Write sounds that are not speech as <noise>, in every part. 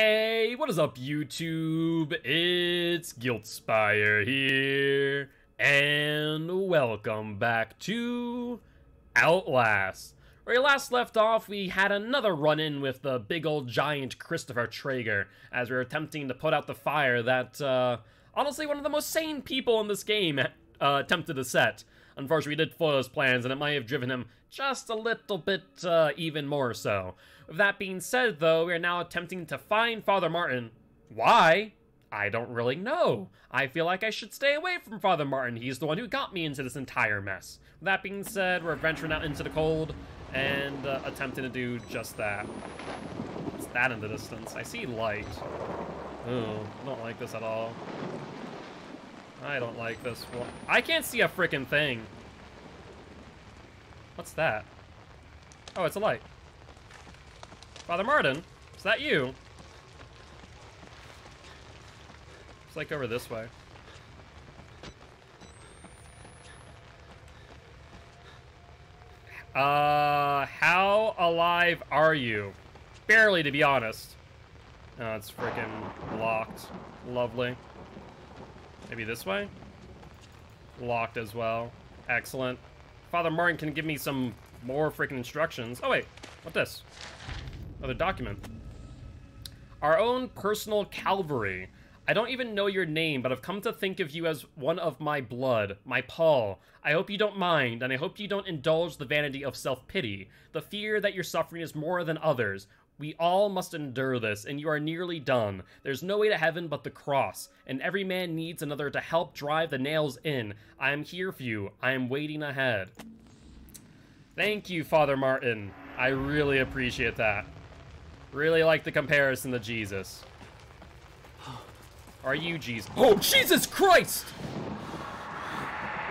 Hey, what is up, YouTube? It's Giltspire here, and welcome back to Outlast. Where we last left off, we had another run-in with the big old giant Christopher Trager, as we were attempting to put out the fire that, uh, honestly, one of the most sane people in this game uh, attempted to set. Unfortunately, we did foil his plans, and it might have driven him just a little bit uh, even more so. That being said, though, we are now attempting to find Father Martin. Why? I don't really know. I feel like I should stay away from Father Martin. He's the one who got me into this entire mess. With that being said, we're venturing out into the cold and uh, attempting to do just that. What's that in the distance? I see light. Oh, I don't like this at all. I don't like this one. I can't see a freaking thing. What's that? Oh, it's a light. Father Martin, is that you? It's like over this way. Uh, how alive are you? Barely, to be honest. Oh, it's freaking locked. Lovely. Maybe this way? Locked as well. Excellent. Father Martin can give me some more freaking instructions. Oh, wait. What this? Another document. Our own personal Calvary. I don't even know your name, but I've come to think of you as one of my blood, my Paul. I hope you don't mind, and I hope you don't indulge the vanity of self-pity. The fear that your suffering is more than others. We all must endure this, and you are nearly done. There's no way to heaven but the cross, and every man needs another to help drive the nails in. I am here for you. I am waiting ahead. Thank you, Father Martin. I really appreciate that. Really like the comparison to Jesus. Are you Jesus? Oh, Jesus Christ!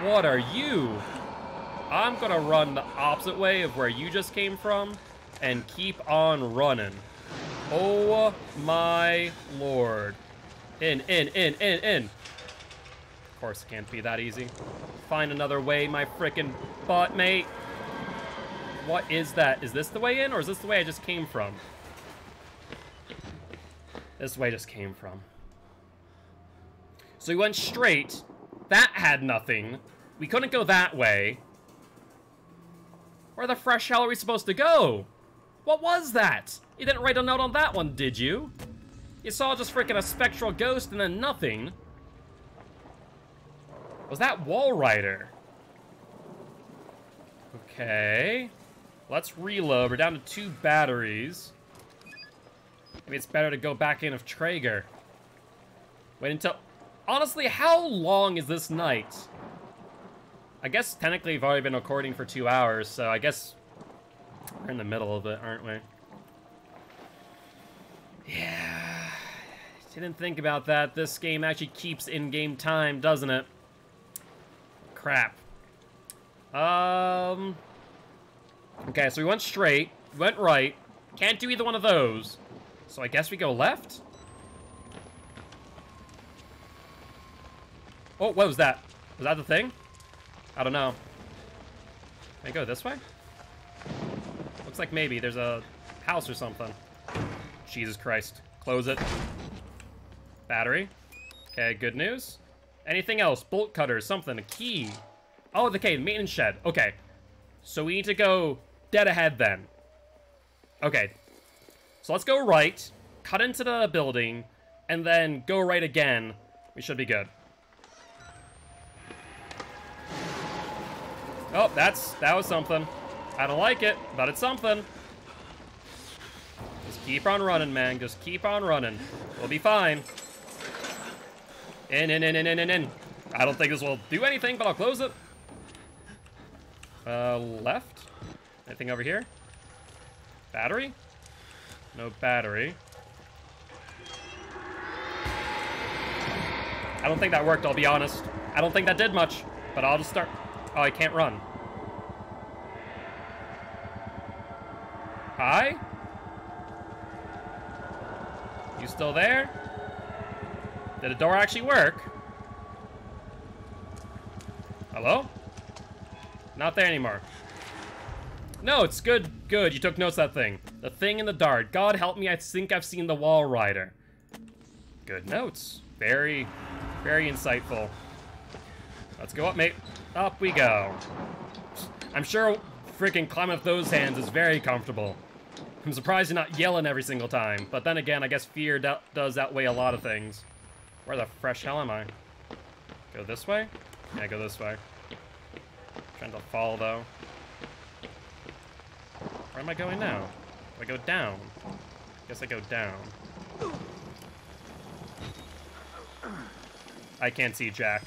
What are you? I'm gonna run the opposite way of where you just came from and keep on running. Oh my lord. In, in, in, in, in. Of course it can't be that easy. Find another way, my frickin' butt, mate. What is that? Is this the way in, or is this the way I just came from? This way just came from. So we went straight. That had nothing. We couldn't go that way. Where the fresh hell are we supposed to go? What was that? You didn't write a note on that one, did you? You saw just freaking a spectral ghost and then nothing. Was that Walrider? Okay. Let's reload. We're down to two batteries. Maybe it's better to go back in of Trager. Wait until... Honestly, how long is this night? I guess technically we've already been recording for two hours, so I guess we're in the middle of it, aren't we? Yeah. Didn't think about that. This game actually keeps in-game time, doesn't it? Crap. Um... Okay, so we went straight, went right. Can't do either one of those. So I guess we go left? Oh, what was that? Was that the thing? I don't know. Can I go this way? Looks like maybe. There's a house or something. Jesus Christ. Close it. Battery. Okay, good news. Anything else? Bolt cutter, something, a key. Oh, the cave, maintenance shed. Okay. So we need to go dead ahead then. Okay. So let's go right, cut into the building, and then go right again. We should be good. Oh, that's, that was something. I don't like it, but it's something. Just keep on running, man. Just keep on running. We'll be fine. In, in, in, in, in, in, in. I don't think this will do anything, but I'll close it. Uh, left? Anything over here? Battery? No battery. I don't think that worked, I'll be honest. I don't think that did much, but I'll just start... Oh, I can't run. Hi? You still there? Did the door actually work? Hello? Not there anymore. No, it's good. Good. You took notes of that thing. The thing in the dart. God help me, I think I've seen the Walrider. Good notes. Very, very insightful. Let's go up, mate. Up we go. I'm sure freaking climbing up those hands is very comfortable. I'm surprised you're not yelling every single time. But then again, I guess fear do does outweigh a lot of things. Where the fresh hell am I? Go this way? Yeah, go this way. Trying to fall, though. Where am I going now? Do I go down? Guess I go down. I can't see Jack.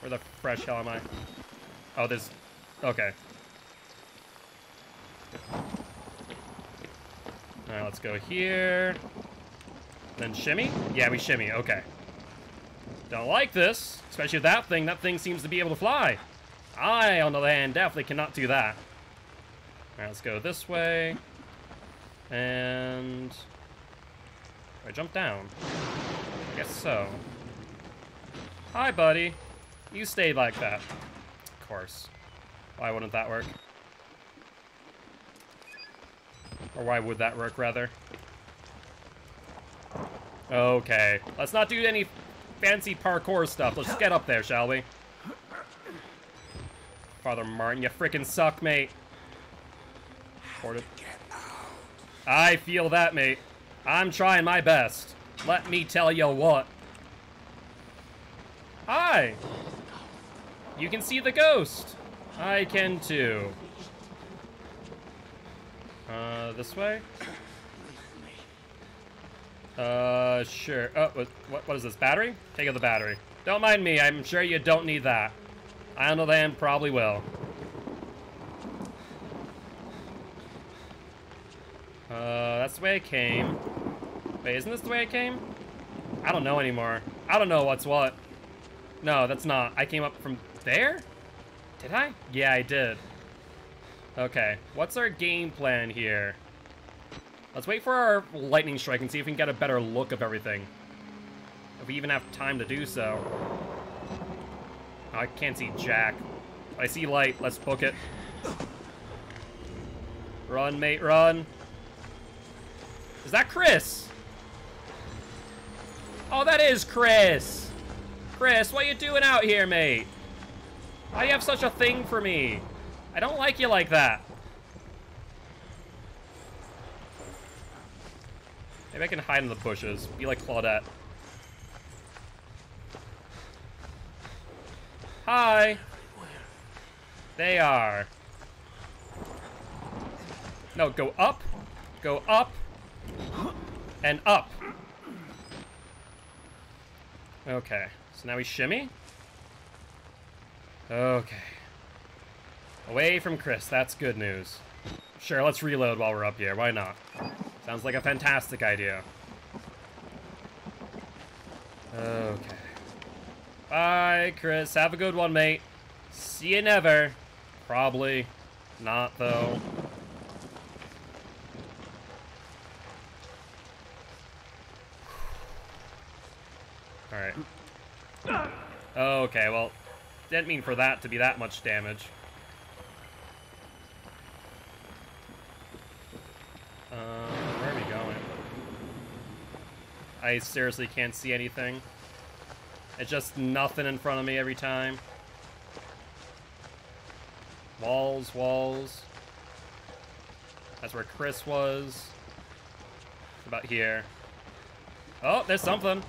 Where the fresh hell am I? Oh, there's... Okay. Alright, let's go here. Then shimmy? Yeah, we shimmy. Okay. Don't like this. Especially that thing. That thing seems to be able to fly. I, on the other hand, definitely cannot do that. Alright, let's go this way. And... I jump down? I guess so. Hi, buddy. You stayed like that. Of course. Why wouldn't that work? Or why would that work, rather? Okay. Let's not do any fancy parkour stuff. Let's get up there, shall we? Father Martin, you freaking suck, mate. I feel that, mate. I'm trying my best. Let me tell you what. Hi! You can see the ghost. I can too. Uh, this way? Uh, sure. Oh, what, what is this, battery? Take out the battery. Don't mind me, I'm sure you don't need that. I know the probably will. Uh, that's the way I came. Wait, isn't this the way I came? I don't know anymore. I don't know what's what. No, that's not. I came up from there? Did I? Yeah, I did. Okay, what's our game plan here? Let's wait for our lightning strike and see if we can get a better look of everything. If we even have time to do so. I can't see Jack. I see light. Let's book it. Run, mate, run. Is that Chris? Oh, that is Chris. Chris, what are you doing out here, mate? Why do you have such a thing for me? I don't like you like that. Maybe I can hide in the bushes. Be like Claudette. Hi. They are. No, go up, go up, and up. Okay, so now we shimmy. Okay. Away from Chris, that's good news. Sure, let's reload while we're up here, why not? Sounds like a fantastic idea. Okay. Bye, Chris. Have a good one, mate. See you never. Probably. Not, though. Alright. Okay, well, didn't mean for that to be that much damage. Uh, where are we going? I seriously can't see anything. It's just nothing in front of me every time. Walls, walls. That's where Chris was. About here. Oh, there's something.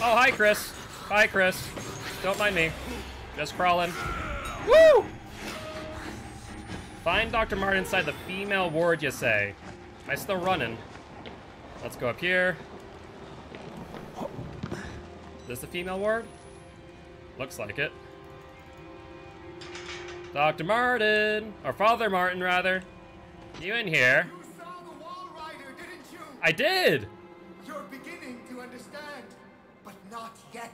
Oh, hi, Chris. Hi, Chris. Don't mind me. Just crawling. Woo! Find Dr. Martin inside the female ward, you say. Am I still running? Let's go up here. Is this the female ward? Looks like it. Dr. Martin! Or Father Martin, rather. You in here? You saw the Walrider, didn't you? I did! Not yet.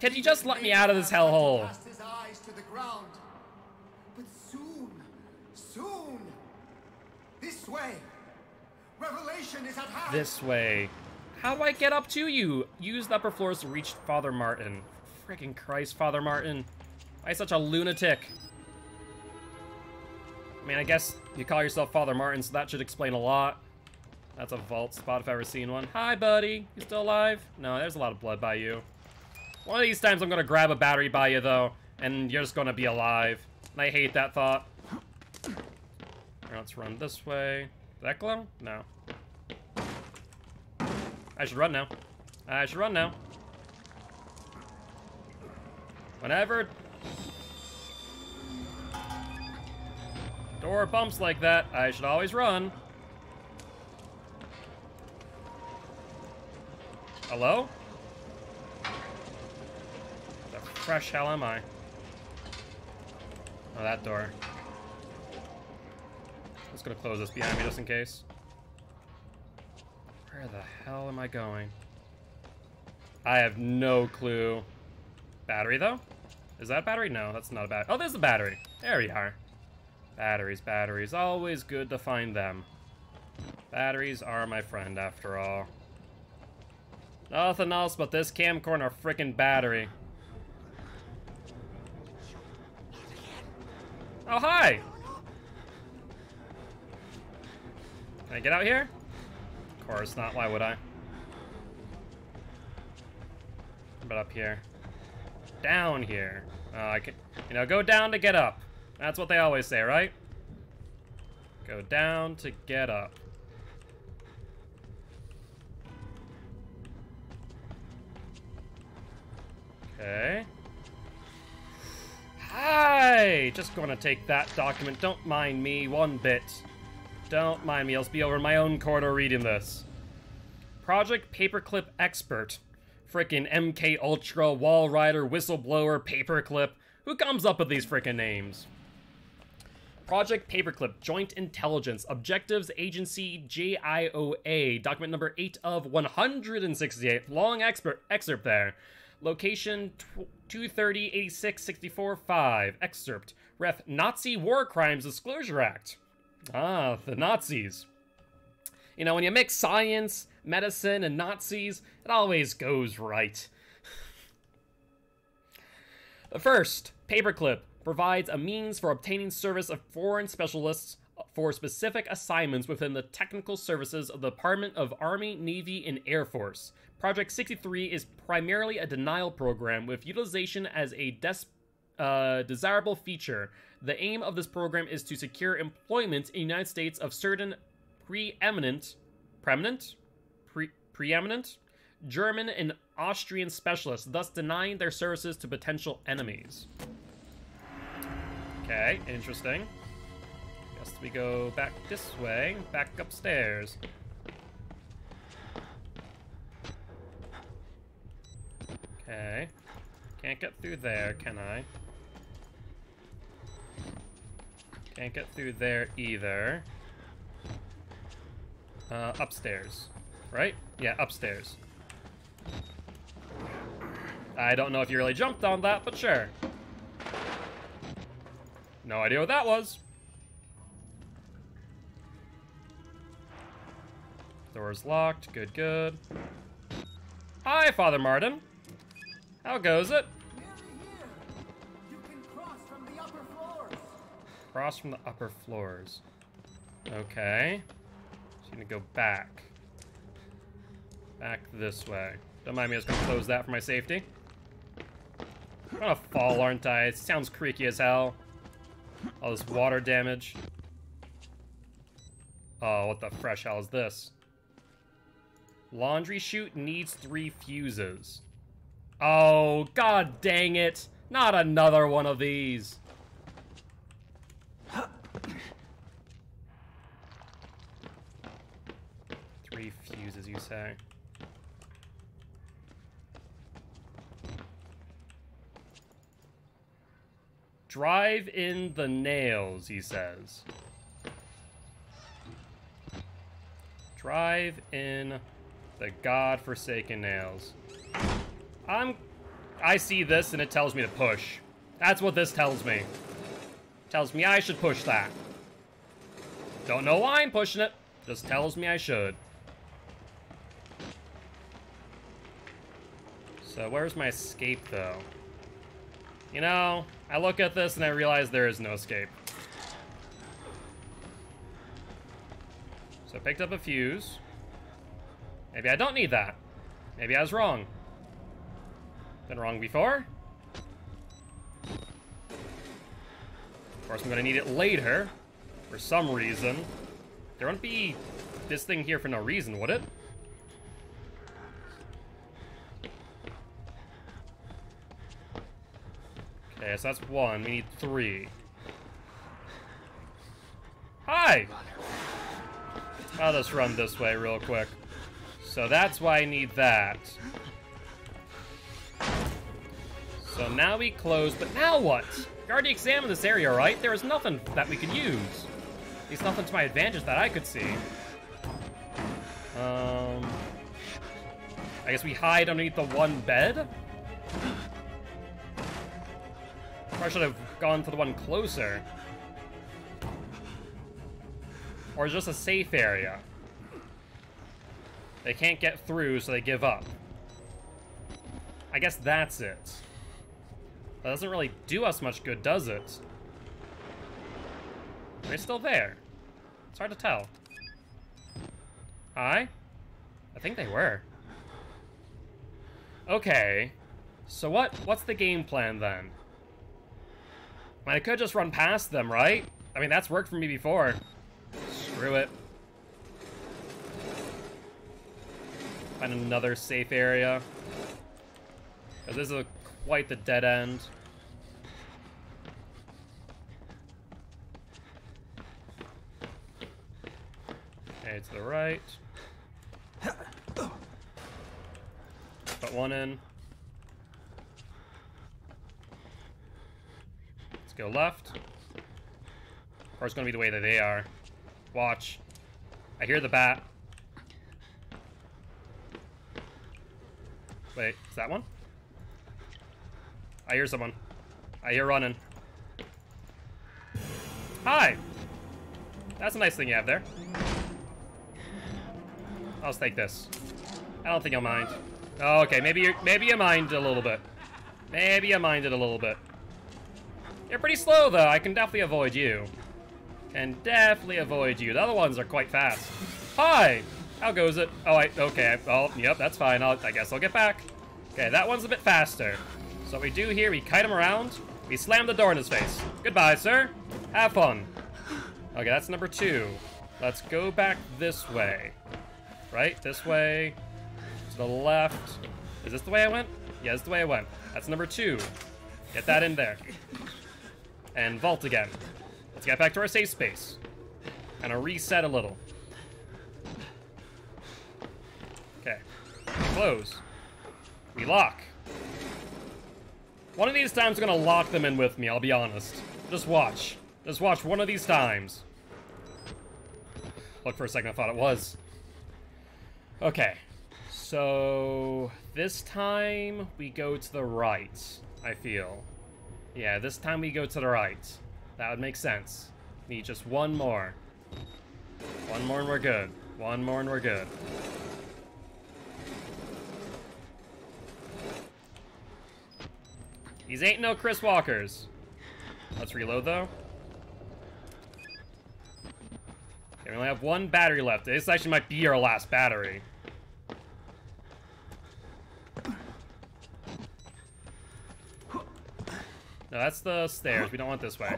Can you just let me out of this hellhole? His eyes to the ground. But soon, soon, this way. Revelation is at hand. This way. How do I get up to you? Use the upper floors to reach Father Martin. Freaking Christ, Father Martin. Why such a lunatic? I mean, I guess you call yourself Father Martin, so that should explain a lot. That's a vault spot if I've ever seen one. Hi, buddy. You still alive? No, there's a lot of blood by you. One of these times I'm gonna grab a battery by you, though, and you're just gonna be alive. And I hate that thought. Right, let's run this way. Did that glow? No. I should run now. I should run now. Whenever door bumps like that, I should always run. Hello? The fresh hell am I? Oh, that door. I'm just gonna close this behind me just in case. Where the hell am I going? I have no clue. Battery, though? Is that battery? No, that's not a battery. Oh, there's the battery. There we are. Batteries, batteries. Always good to find them. Batteries are my friend, after all. Nothing else but this camcorder freaking battery. Oh, hi! Can I get out here? Of course not, why would I? But up here. Down here. Uh, I can, you know, go down to get up. That's what they always say, right? Go down to get up. Okay. Hi! Just gonna take that document. Don't mind me one bit. Don't mind me, I'll be over in my own corridor reading this. Project Paperclip Expert. Frickin' MK Ultra, Walrider, Whistleblower, Paperclip. Who comes up with these frickin' names? Project Paperclip, Joint Intelligence, Objectives Agency JIOA, document number 8 of 168. Long expert excerpt there. Location 230 86 64 5. Excerpt. Ref Nazi War Crimes Disclosure Act. Ah, the Nazis. You know, when you mix science, medicine, and Nazis, it always goes right. the <sighs> first, Paperclip, provides a means for obtaining service of foreign specialists for specific assignments within the technical services of the Department of Army, Navy, and Air Force. Project 63 is primarily a denial program with utilization as a des- uh, desirable feature. The aim of this program is to secure employment in the United States of certain preeminent, preeminent, pre- preeminent German and Austrian specialists, thus denying their services to potential enemies. Okay, interesting. Guess we go back this way, back upstairs. Okay. Can't get through there, can I? Can't get through there either. Uh, upstairs. Right? Yeah, upstairs. I don't know if you really jumped on that, but sure. No idea what that was. Door's locked. Good, good. Hi, Father Martin. How goes it? Cross from the upper floors. Okay. Just gonna go back. Back this way. Don't mind me, I was gonna close that for my safety. I'm gonna fall, aren't I? It sounds creaky as hell. All this water damage. Oh, what the fresh hell is this? Laundry chute needs three fuses. Oh, god dang it. Not another one of these. Three fuses, you say? Drive in the nails, he says. Drive in the god-forsaken nails. I'm... I see this and it tells me to push. That's what this tells me. Tells me I should push that. Don't know why I'm pushing it. Just tells me I should. So where's my escape, though? You know, I look at this and I realize there is no escape. So I picked up a fuse. Maybe I don't need that. Maybe I was wrong. Been wrong before. Of course, I'm gonna need it later. For some reason. There wouldn't be this thing here for no reason, would it? Okay, so that's one. We need three. Hi! I'll just run this way real quick. So that's why I need that. So now we close, but now what? We already examined this area, right? There is nothing that we could use. At least nothing to my advantage that I could see. Um, I guess we hide underneath the one bed? Or I should have gone to the one closer. Or just a safe area. They can't get through, so they give up. I guess that's it. That doesn't really do us much good, does it? They're still there. It's hard to tell. Hi? I think they were. Okay. So what? what's the game plan then? I, could just run past them, right? I mean, that's worked for me before. Screw it. Find another safe area. Because this is a, quite the dead end. Okay, to the right. Put one in. Let's go left. Or it's gonna be the way that they are. Watch. I hear the bat. Wait, is that one? I hear someone. I hear running. Hi! That's a nice thing you have there. I'll take this. I don't think you'll mind. Oh, okay, maybe you maybe you mind a little bit. Maybe you mind it a little bit. You're pretty slow though. I can definitely avoid you. Can definitely avoid you. The other ones are quite fast. Hi! How goes it? Oh, I, okay. Oh, yep, that's fine. I'll, I guess I'll get back. Okay, that one's a bit faster. So what we do here, we kite him around. We slam the door in his face. Goodbye, sir. Have fun. Okay, that's number two. Let's go back this way. Right? This way. To the left. Is this the way I went? Yeah, this is the way I went. That's number two. Get that in there. And vault again. Let's get back to our safe space. And a reset a little. Okay. Close. We lock. One of these times I'm gonna lock them in with me, I'll be honest. Just watch. Just watch one of these times. Look, for a second, I thought it was. Okay. So, this time we go to the right, I feel. Yeah, this time we go to the right. That would make sense. Need just one more. One more and we're good. One more and we're good. These ain't no Chris Walkers. Let's reload, though. Okay, we only have one battery left. This actually might be our last battery. No, that's the stairs. We don't want this way.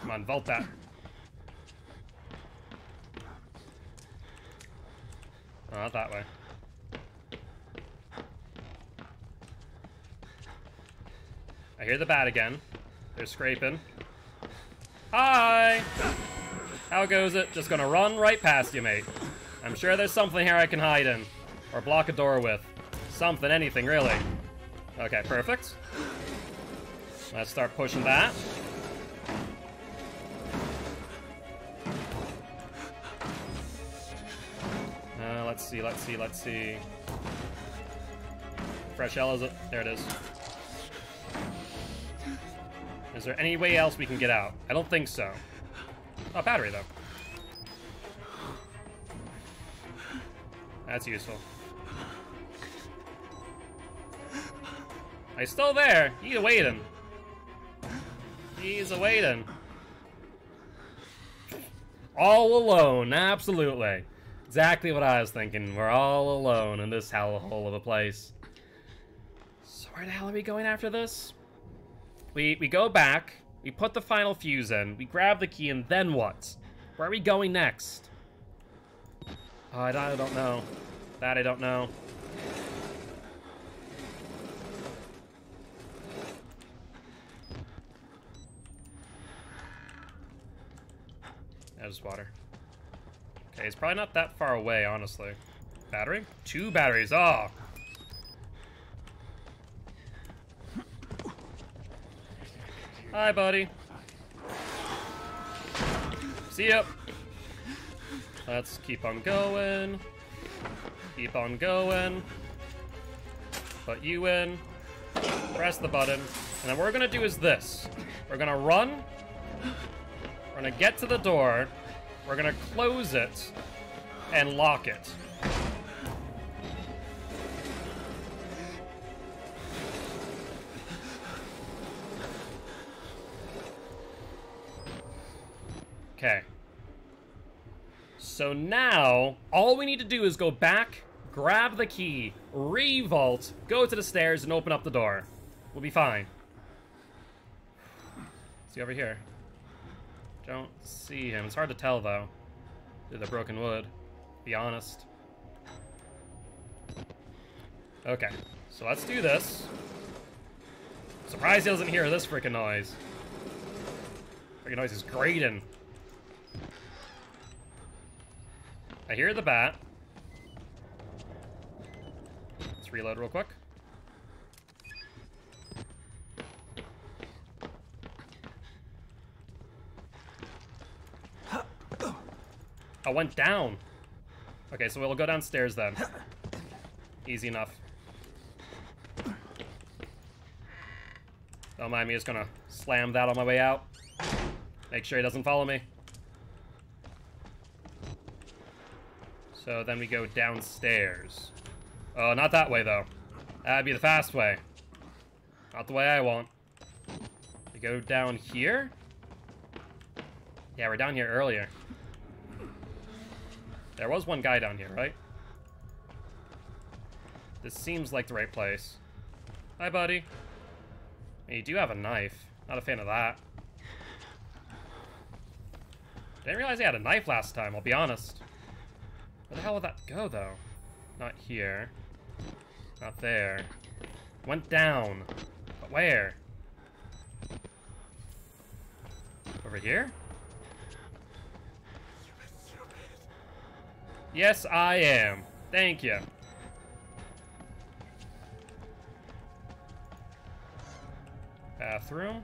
Come on, vault that. Oh, not that way. I hear the bat again. They're scraping. Hi! How goes it? Just gonna run right past you, mate. I'm sure there's something here I can hide in. Or block a door with. Something, anything, really. Okay, perfect. Let's start pushing that. Uh, let's see, let's see, let's see. Fresh it? There it is. Is there any way else we can get out? I don't think so. Oh, battery, though. That's useful. He's still there. He's waiting. He's waiting. All alone, absolutely. Exactly what I was thinking. We're all alone in this hellhole of a place. So where the hell are we going after this? We we go back, we put the final fuse in, we grab the key, and then what? Where are we going next? Uh, I don't, I don't know. That I don't know. That is water. Okay, it's probably not that far away, honestly. Battery? Two batteries. Oh, Hi, buddy. See ya. Let's keep on going. Keep on going. Put you in. Press the button. And then what we're gonna do is this. We're gonna run. We're gonna get to the door. We're gonna close it. And lock it. Okay. So now, all we need to do is go back, grab the key, revolt, go to the stairs, and open up the door. We'll be fine. See over here. Don't see him. It's hard to tell, though. Through the broken wood. Be honest. Okay. So let's do this. Surprise he doesn't hear this freaking noise. Freaking noise is grating. I hear the bat. Let's reload real quick. I went down. Okay, so we'll go downstairs then. Easy enough. Don't mind me, just gonna slam that on my way out. Make sure he doesn't follow me. So then we go downstairs. Oh, not that way, though. That'd be the fast way. Not the way I want. We go down here? Yeah, we're down here earlier. There was one guy down here, right? This seems like the right place. Hi, buddy. You do have a knife. Not a fan of that. Didn't realize he had a knife last time, I'll be honest. Where the hell would that go, though? Not here. Not there. Went down. But where? Over here? Yes, I am. Thank you. Bathroom.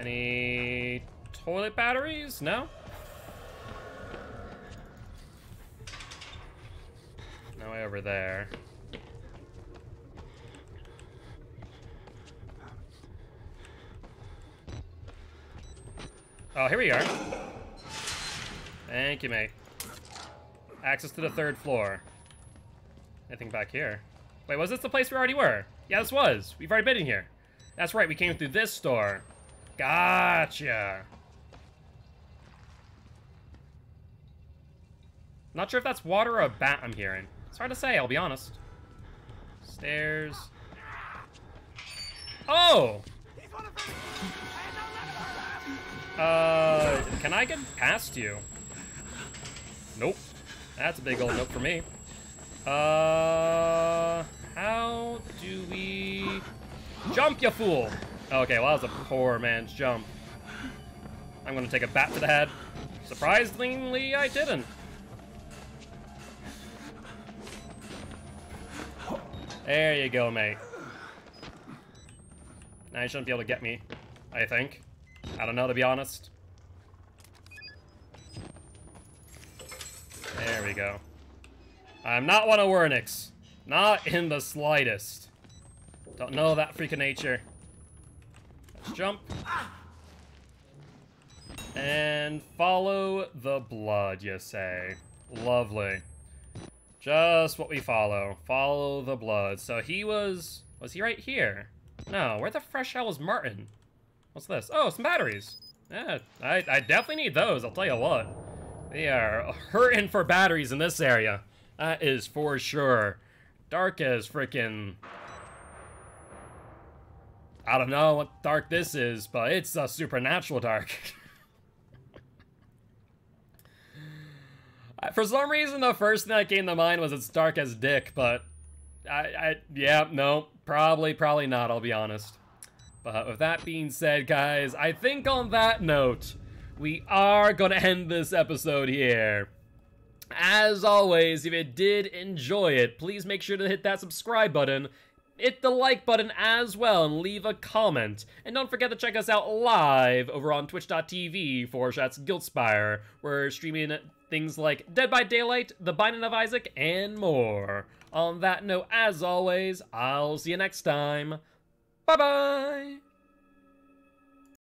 Any toilet batteries? No? No way over there. Oh, here we are. Thank you, mate. Access to the third floor. Anything back here? Wait, was this the place we already were? Yeah, this was. We've already been in here. That's right, we came through this door. Gotcha. Not sure if that's water or a bat I'm hearing. It's hard to say, I'll be honest. Stairs. Oh! Uh, can I get past you? Nope. That's a big old nope for me. Uh, how do we... Jump, you fool! Okay, well, that was a poor man's jump. I'm gonna take a bat to the head. Surprisingly, I didn't. There you go, mate. Now you shouldn't be able to get me, I think. I don't know, to be honest. There we go. I'm not one of Wernicke's. Not in the slightest. Don't know that freak of nature. Let's jump. And follow the blood, you say. Lovely. Just what we follow. Follow the blood. So he was... Was he right here? No, where the fresh hell is Martin? What's this? Oh, some batteries. Yeah, I, I definitely need those, I'll tell you what. They are hurting for batteries in this area. That is for sure. Dark as freaking... I don't know what dark this is, but it's a supernatural dark. <laughs> For some reason, the first thing that came to mind was it's dark as dick, but I, I, yeah, no, probably, probably not, I'll be honest. But with that being said, guys, I think on that note, we are going to end this episode here. As always, if you did enjoy it, please make sure to hit that subscribe button, hit the like button as well, and leave a comment. And don't forget to check us out live over on twitch.tv for Shots Giltspire. We're streaming things like Dead by Daylight, The Binding of Isaac, and more. On that note, as always, I'll see you next time. Bye-bye!